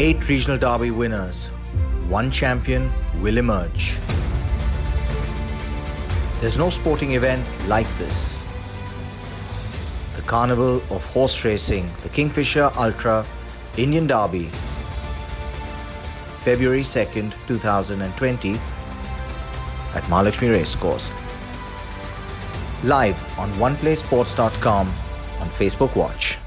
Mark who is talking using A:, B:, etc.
A: Eight regional derby winners, one champion will emerge. There's no sporting event like this. The Carnival of Horse Racing, the Kingfisher Ultra Indian Derby, February 2nd, 2020 at Mahalakshmi Racecourse. Live on oneplaysports.com on Facebook Watch.